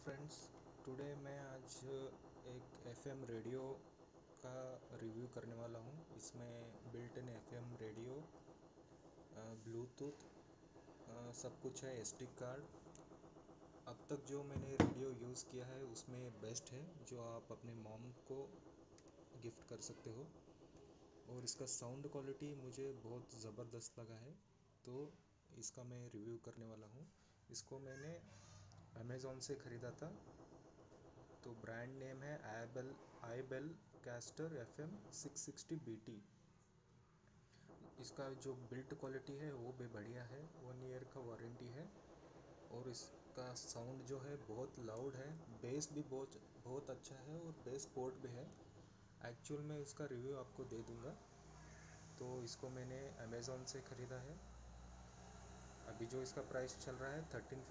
Friends today मैं आज एक एफएम रेडियो का रिव्यू करने वाला हूँ। इसमें built in FM radio Bluetooth सब कुछ है एसडी कार्ड अब तक जो मैंने रेडियो यूज़ किया है, उसमें बेस्ट है, जो आप अपने मॉम को गिफ्ट कर सकते हो। और इसका साउंड क्वालिटी मुझे बहुत ज़बरदस्त लगा है तो इसका मैं रिव्यू करने वाला हूँ। इसको मैंने अमेज़ोन से ख़रीदा था। तो ब्रांड नेम है iBall iBall castor F M six sixty B T इसका जो बिल्ट क्वालिटी है, वो भी बढ़िया है। वन ईयर का वारंटी है। और इसका साउंड जो है, बहुत लाउड है। बेस भी बहुत बहुत अच्छा है और बेस पोर्ट भी है। एक्चुअल में इसका रिव्यू आपको दे दूँगा। तो इसको मैंने अमेज़ोन से ख़रीदा है। अभी जो इसका प्राइस चल रहा है थर्टीन